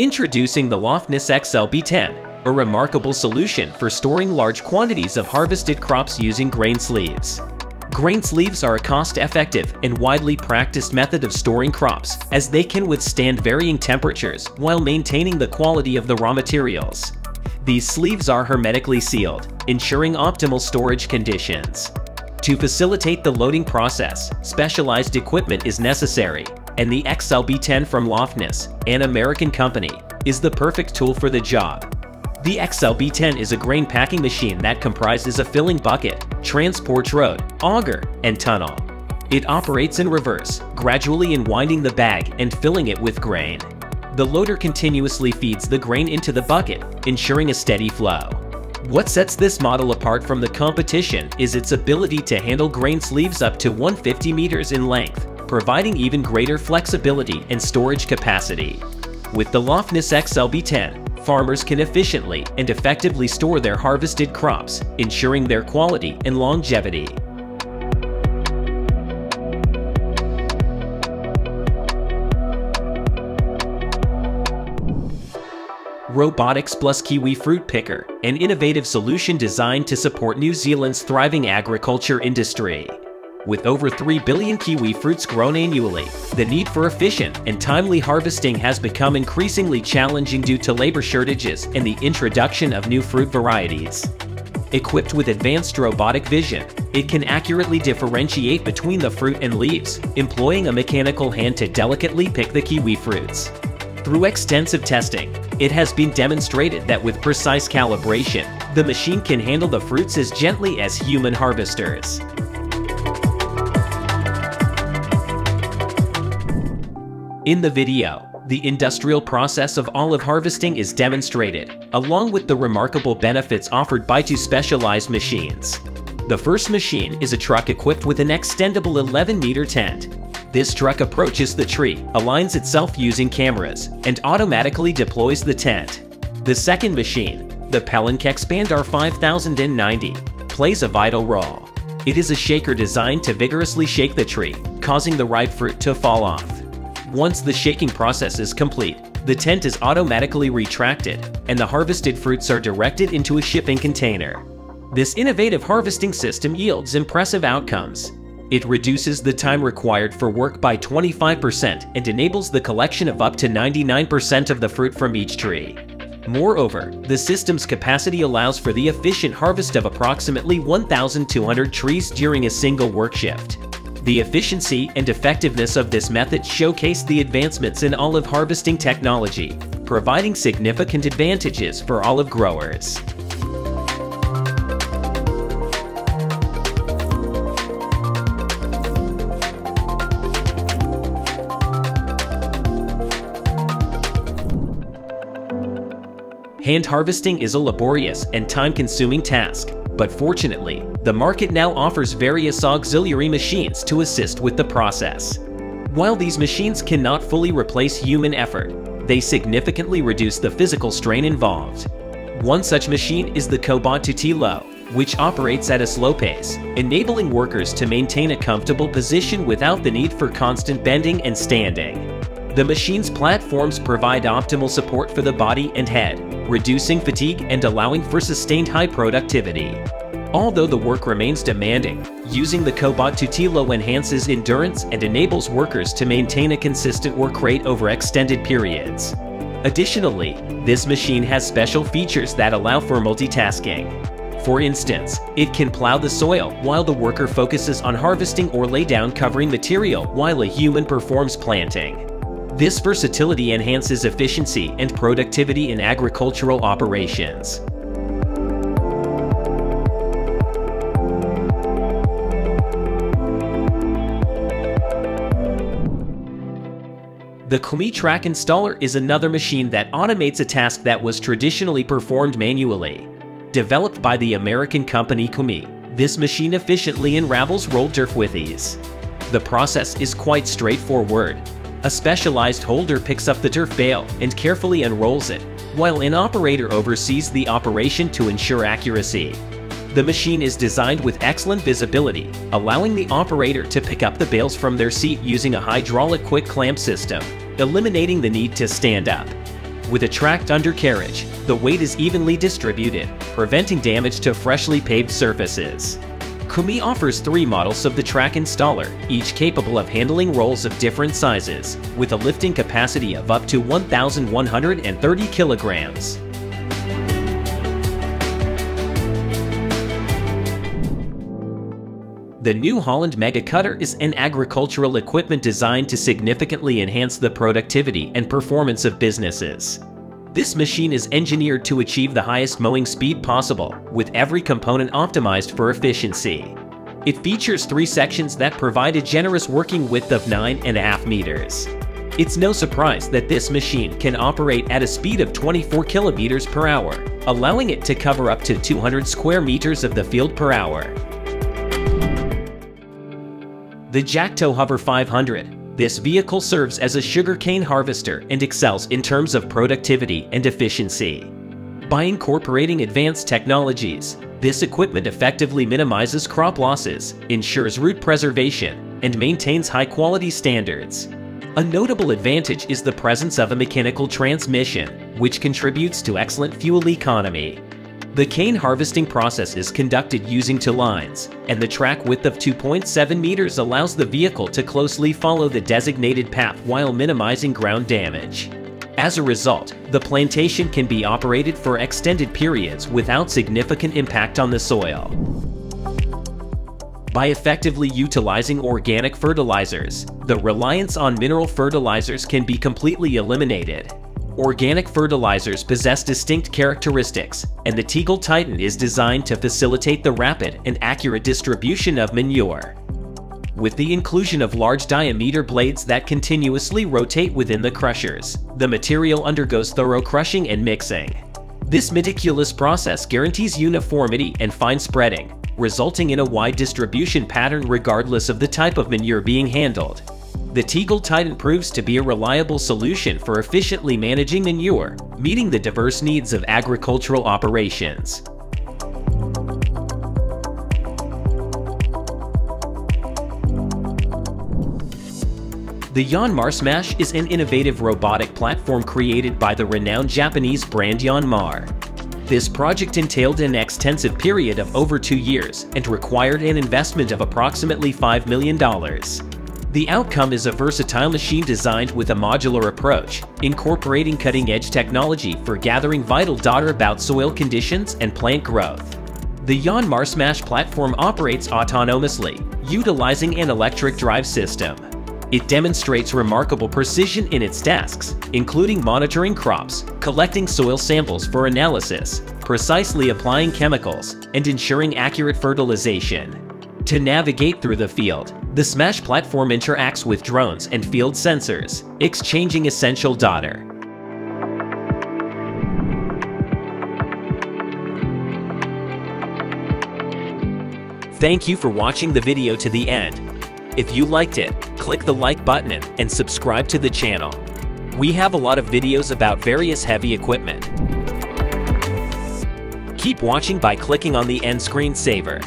Introducing the Loftness XLB10, a remarkable solution for storing large quantities of harvested crops using grain sleeves. Grain sleeves are a cost-effective and widely practiced method of storing crops as they can withstand varying temperatures while maintaining the quality of the raw materials. These sleeves are hermetically sealed, ensuring optimal storage conditions. To facilitate the loading process, specialized equipment is necessary, and the XLB10 from Loftness, an American company, is the perfect tool for the job. The XLB10 is a grain packing machine that comprises a filling bucket, transport road, auger, and tunnel. It operates in reverse, gradually unwinding the bag and filling it with grain. The loader continuously feeds the grain into the bucket, ensuring a steady flow. What sets this model apart from the competition is its ability to handle grain sleeves up to 150 meters in length, providing even greater flexibility and storage capacity. With the Loftness XLB10, farmers can efficiently and effectively store their harvested crops, ensuring their quality and longevity. Robotics Plus Kiwi Fruit Picker, an innovative solution designed to support New Zealand's thriving agriculture industry. With over 3 billion kiwi fruits grown annually, the need for efficient and timely harvesting has become increasingly challenging due to labor shortages and the introduction of new fruit varieties. Equipped with advanced robotic vision, it can accurately differentiate between the fruit and leaves, employing a mechanical hand to delicately pick the kiwi fruits. Through extensive testing, it has been demonstrated that with precise calibration, the machine can handle the fruits as gently as human harvesters. In the video, the industrial process of olive harvesting is demonstrated, along with the remarkable benefits offered by two specialized machines. The first machine is a truck equipped with an extendable 11-meter tent this truck approaches the tree, aligns itself using cameras, and automatically deploys the tent. The second machine, the Pellenc Expand R5090, plays a vital role. It is a shaker designed to vigorously shake the tree, causing the ripe fruit to fall off. Once the shaking process is complete, the tent is automatically retracted, and the harvested fruits are directed into a shipping container. This innovative harvesting system yields impressive outcomes, it reduces the time required for work by 25% and enables the collection of up to 99% of the fruit from each tree. Moreover, the system's capacity allows for the efficient harvest of approximately 1,200 trees during a single work shift. The efficiency and effectiveness of this method showcase the advancements in olive harvesting technology, providing significant advantages for olive growers. Hand harvesting is a laborious and time-consuming task, but fortunately, the market now offers various auxiliary machines to assist with the process. While these machines cannot fully replace human effort, they significantly reduce the physical strain involved. One such machine is the Cobot Toutilo, which operates at a slow pace, enabling workers to maintain a comfortable position without the need for constant bending and standing. The machine's platforms provide optimal support for the body and head, reducing fatigue and allowing for sustained high productivity. Although the work remains demanding, using the Cobot Toutilo enhances endurance and enables workers to maintain a consistent work rate over extended periods. Additionally, this machine has special features that allow for multitasking. For instance, it can plow the soil while the worker focuses on harvesting or lay down covering material while a human performs planting. This versatility enhances efficiency and productivity in agricultural operations. The Kumi Track Installer is another machine that automates a task that was traditionally performed manually. Developed by the American company Kumi, this machine efficiently unravels rolled turf with ease. The process is quite straightforward, a specialized holder picks up the turf bale and carefully unrolls it, while an operator oversees the operation to ensure accuracy. The machine is designed with excellent visibility, allowing the operator to pick up the bales from their seat using a hydraulic quick clamp system, eliminating the need to stand up. With a tracked undercarriage, the weight is evenly distributed, preventing damage to freshly paved surfaces. Kumi offers three models of the track installer, each capable of handling rolls of different sizes, with a lifting capacity of up to 1,130 kilograms. The New Holland MegaCutter is an agricultural equipment designed to significantly enhance the productivity and performance of businesses. This machine is engineered to achieve the highest mowing speed possible, with every component optimized for efficiency. It features three sections that provide a generous working width of 9.5 meters. It's no surprise that this machine can operate at a speed of 24 kilometers per hour, allowing it to cover up to 200 square meters of the field per hour. The Jacto Hover 500 this vehicle serves as a sugarcane harvester and excels in terms of productivity and efficiency. By incorporating advanced technologies, this equipment effectively minimizes crop losses, ensures root preservation, and maintains high-quality standards. A notable advantage is the presence of a mechanical transmission, which contributes to excellent fuel economy. The cane harvesting process is conducted using two lines, and the track width of 2.7 meters allows the vehicle to closely follow the designated path while minimizing ground damage. As a result, the plantation can be operated for extended periods without significant impact on the soil. By effectively utilizing organic fertilizers, the reliance on mineral fertilizers can be completely eliminated, Organic fertilizers possess distinct characteristics, and the Teagle Titan is designed to facilitate the rapid and accurate distribution of manure. With the inclusion of large diameter blades that continuously rotate within the crushers, the material undergoes thorough crushing and mixing. This meticulous process guarantees uniformity and fine spreading, resulting in a wide distribution pattern regardless of the type of manure being handled. The Teagle Titan proves to be a reliable solution for efficiently managing manure, meeting the diverse needs of agricultural operations. The Yanmar Smash is an innovative robotic platform created by the renowned Japanese brand Yanmar. This project entailed an extensive period of over two years and required an investment of approximately $5 million. The outcome is a versatile machine designed with a modular approach, incorporating cutting-edge technology for gathering vital data about soil conditions and plant growth. The Yanmar Smash platform operates autonomously, utilizing an electric drive system. It demonstrates remarkable precision in its tasks, including monitoring crops, collecting soil samples for analysis, precisely applying chemicals, and ensuring accurate fertilization. To navigate through the field, the Smash platform interacts with drones and field sensors, exchanging essential data. Thank you for watching the video to the end. If you liked it, click the like button and subscribe to the channel. We have a lot of videos about various heavy equipment. Keep watching by clicking on the end screen saver.